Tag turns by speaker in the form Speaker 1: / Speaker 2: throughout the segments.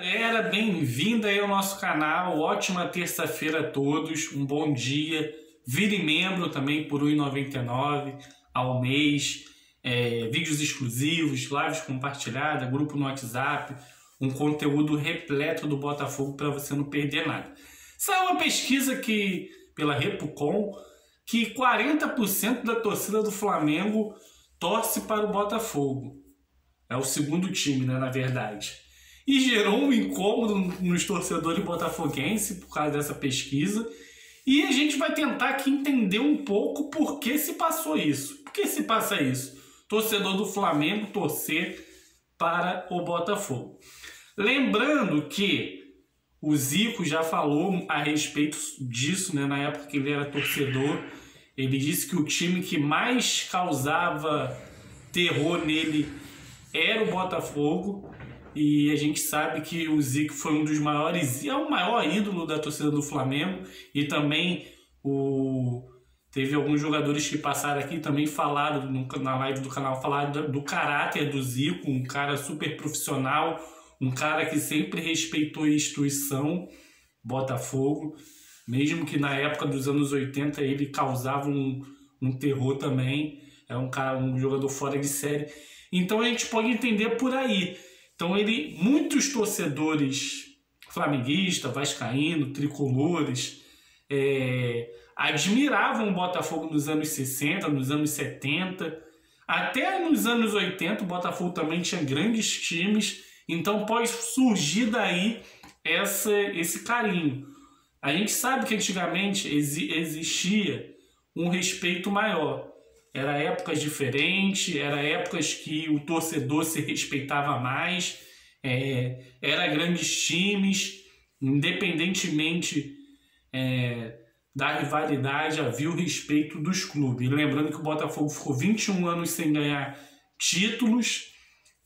Speaker 1: Galera, bem-vinda aí ao nosso canal. Ótima terça-feira a todos. Um bom dia. Vire membro também por R$ 1,99 ao mês. É, vídeos exclusivos, lives compartilhadas, grupo no WhatsApp, um conteúdo repleto do Botafogo para você não perder nada. Saiu uma pesquisa que pela Repucom que 40% da torcida do Flamengo torce para o Botafogo. É o segundo time, né, na verdade e gerou um incômodo nos torcedores botafoguenses por causa dessa pesquisa. E a gente vai tentar aqui entender um pouco por que se passou isso. Por que se passa isso? Torcedor do Flamengo torcer para o Botafogo. Lembrando que o Zico já falou a respeito disso, né, na época que ele era torcedor. Ele disse que o time que mais causava terror nele era o Botafogo e a gente sabe que o Zico foi um dos maiores, é o maior ídolo da torcida do Flamengo. E também o teve alguns jogadores que passaram aqui também falaram no, na live do canal falaram do, do caráter do Zico, um cara super profissional, um cara que sempre respeitou a instituição Botafogo, mesmo que na época dos anos 80 ele causava um, um terror também, é um cara, um jogador fora de série. Então a gente pode entender por aí. Então ele, muitos torcedores flamenguistas, vascaíno, tricolores, é, admiravam o Botafogo nos anos 60, nos anos 70, até nos anos 80 o Botafogo também tinha grandes times, então pode surgir daí essa, esse carinho. A gente sabe que antigamente existia um respeito maior. Era épocas diferentes, era épocas que o torcedor se respeitava mais, é, era grandes times, independentemente é, da rivalidade, havia o respeito dos clubes. Lembrando que o Botafogo ficou 21 anos sem ganhar títulos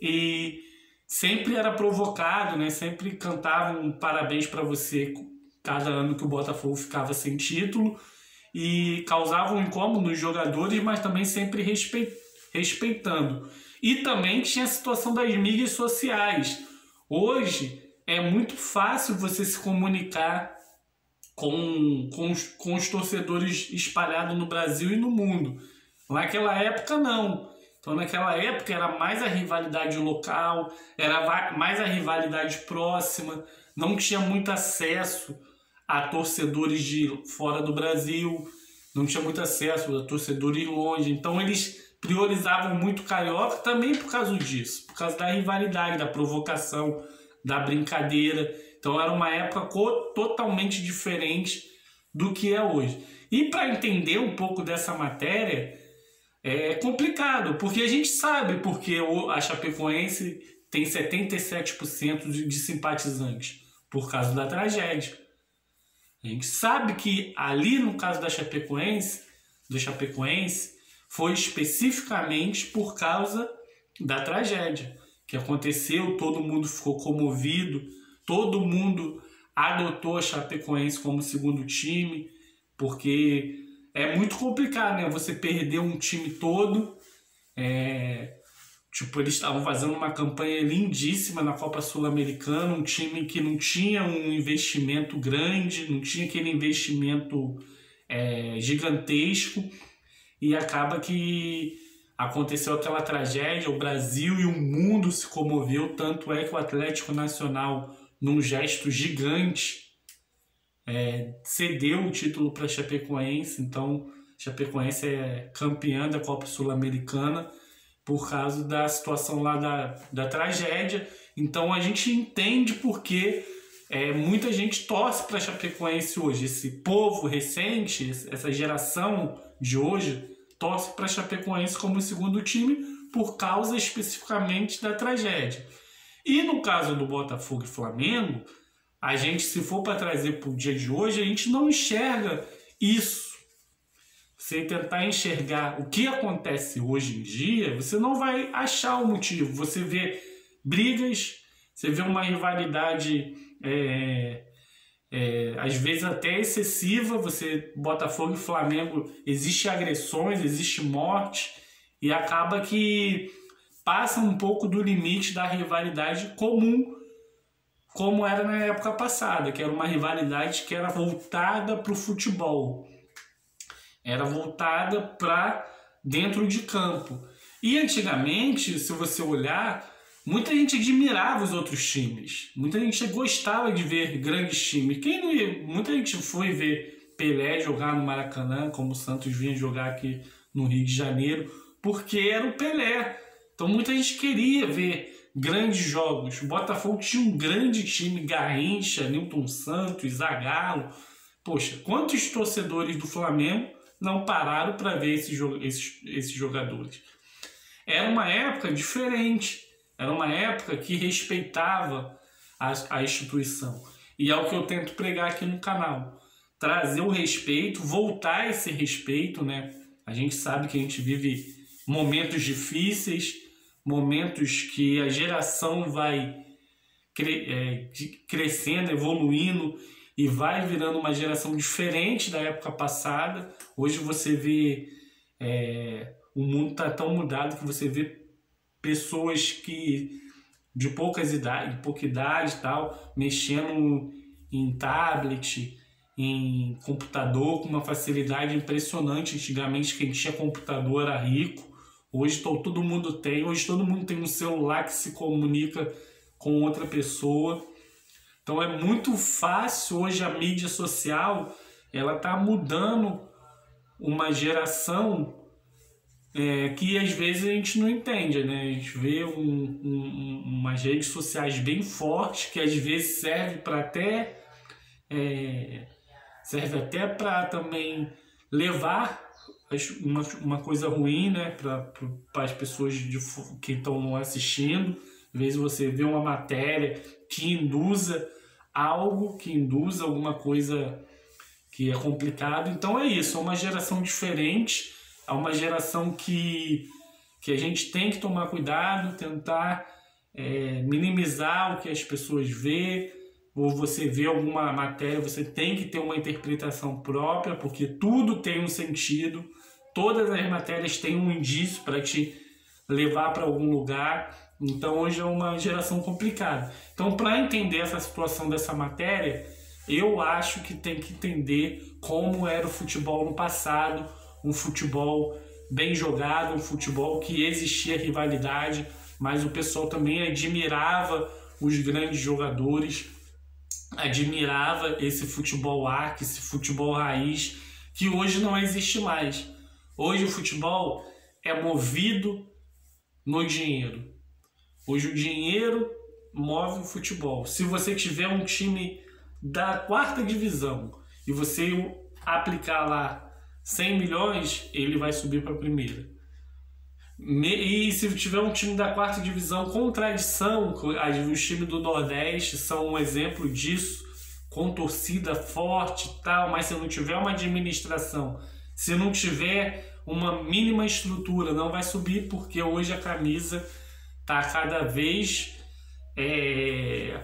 Speaker 1: e sempre era provocado, né? sempre cantavam parabéns para você cada ano que o Botafogo ficava sem título e causavam um incômodo nos jogadores, mas também sempre respeitando. E também tinha a situação das mídias sociais. Hoje é muito fácil você se comunicar com, com, os, com os torcedores espalhados no Brasil e no mundo. Naquela época, não. Então, naquela época, era mais a rivalidade local, era mais a rivalidade próxima, não tinha muito acesso a torcedores de fora do Brasil, não tinha muito acesso a torcedores longe. Então eles priorizavam muito Carioca também por causa disso, por causa da rivalidade, da provocação, da brincadeira. Então era uma época totalmente diferente do que é hoje. E para entender um pouco dessa matéria é complicado, porque a gente sabe porque a Chapecoense tem 77% de simpatizantes por causa da tragédia. A gente sabe que ali no caso da Chapecoense, do Chapecoense, foi especificamente por causa da tragédia que aconteceu, todo mundo ficou comovido, todo mundo adotou a Chapecoense como segundo time, porque é muito complicado, né? Você perder um time todo, é, Tipo, eles estavam fazendo uma campanha lindíssima na Copa Sul-Americana, um time que não tinha um investimento grande, não tinha aquele investimento é, gigantesco, e acaba que aconteceu aquela tragédia, o Brasil e o mundo se comoveu, tanto é que o Atlético Nacional, num gesto gigante, é, cedeu o título para Chapecoense, então Chapecoense é campeã da Copa Sul-Americana, por causa da situação lá da, da tragédia. Então a gente entende porque é, muita gente torce para Chapecoense hoje. Esse povo recente, essa geração de hoje, torce para Chapecoense como segundo time por causa especificamente da tragédia. E no caso do Botafogo e Flamengo, a gente, se for para trazer para o dia de hoje, a gente não enxerga isso você tentar enxergar o que acontece hoje em dia, você não vai achar o motivo. Você vê brigas, você vê uma rivalidade é, é, às vezes até excessiva. Você Botafogo e Flamengo existe agressões, existe morte e acaba que passa um pouco do limite da rivalidade comum como era na época passada, que era uma rivalidade que era voltada para o futebol, era voltada para dentro de campo. E antigamente, se você olhar, muita gente admirava os outros times, muita gente gostava de ver grandes times. Quem não ia, muita gente foi ver Pelé jogar no Maracanã, como o Santos vinha jogar aqui no Rio de Janeiro, porque era o Pelé. Então muita gente queria ver grandes jogos. O Botafogo tinha um grande time, Garrincha, Newton Santos, Zagallo. Poxa, quantos torcedores do Flamengo não pararam para ver esses, esses, esses jogadores? Era uma época diferente, era uma época que respeitava a, a instituição. E é o que eu tento pregar aqui no canal. Trazer o respeito, voltar esse respeito, né? A gente sabe que a gente vive momentos difíceis, momentos que a geração vai cre é, crescendo, evoluindo e vai virando uma geração diferente da época passada. Hoje você vê é, o mundo está tão mudado que você vê pessoas que de poucas idade, de pouca idade tal, mexendo em tablet, em computador com uma facilidade impressionante. Antigamente quem tinha computador era rico. Hoje todo mundo tem, hoje todo mundo tem um celular que se comunica com outra pessoa. Então é muito fácil hoje a mídia social, ela está mudando uma geração é, que às vezes a gente não entende, né? A gente vê um, um, umas redes sociais bem fortes que às vezes serve para até é, serve até para também levar uma, uma coisa ruim né, para as pessoas de, que estão assistindo. Vezes você vê uma matéria que induza algo, que induza alguma coisa que é complicado. Então é isso, é uma geração diferente, é uma geração que, que a gente tem que tomar cuidado, tentar é, minimizar o que as pessoas vê, ou você vê alguma matéria, você tem que ter uma interpretação própria, porque tudo tem um sentido todas as matérias têm um indício para te levar para algum lugar. Então hoje é uma geração complicada. Então para entender essa situação dessa matéria, eu acho que tem que entender como era o futebol no passado, um futebol bem jogado, um futebol que existia rivalidade, mas o pessoal também admirava os grandes jogadores, admirava esse futebol arque, esse futebol raiz, que hoje não existe mais. Hoje o futebol é movido no dinheiro. Hoje o dinheiro move o futebol. Se você tiver um time da quarta divisão e você aplicar lá 100 milhões, ele vai subir para a primeira. E se tiver um time da quarta divisão com tradição, os times do Nordeste são um exemplo disso, com torcida forte e tal, mas se não tiver uma administração se não tiver uma mínima estrutura, não vai subir, porque hoje a camisa está cada vez é,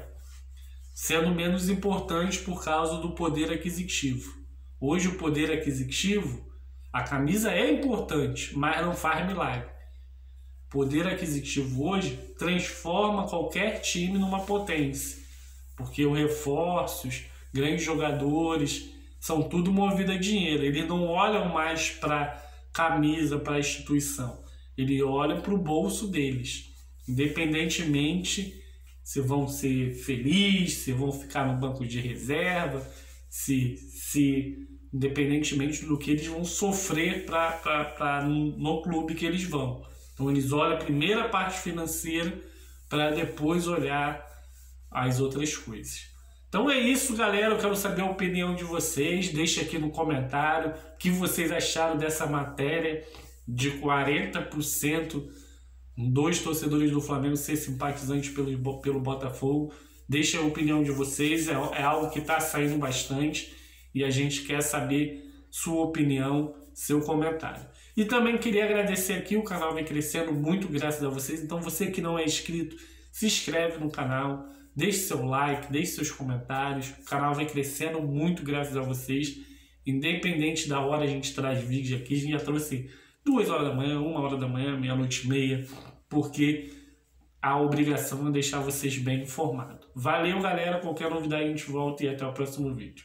Speaker 1: sendo menos importante por causa do poder aquisitivo. Hoje o poder aquisitivo, a camisa é importante, mas não faz milagre. Poder aquisitivo hoje transforma qualquer time numa potência, porque os reforços, grandes jogadores, são tudo movido a dinheiro. Eles não olham mais para camisa, para a instituição. Eles olham para o bolso deles. Independentemente se vão ser felizes, se vão ficar no banco de reserva, se, se independentemente do que eles vão sofrer pra, pra, no clube que eles vão. Então eles olham a primeira parte financeira para depois olhar as outras coisas. Então é isso, galera. Eu quero saber a opinião de vocês. Deixe aqui no comentário o que vocês acharam dessa matéria de 40% dois torcedores do Flamengo ser simpatizantes pelo, pelo Botafogo. Deixe a opinião de vocês. É, é algo que está saindo bastante e a gente quer saber sua opinião, seu comentário. E também queria agradecer aqui, o canal vem crescendo muito graças a vocês. Então você que não é inscrito, se inscreve no canal Deixe seu like, deixe seus comentários. O canal vai crescendo muito graças a vocês. Independente da hora a gente traz vídeos aqui, a gente já trouxe duas horas da manhã, uma hora da manhã, meia-noite e meia, porque a obrigação é deixar vocês bem informados. Valeu, galera. Qualquer novidade a gente volta e até o próximo vídeo.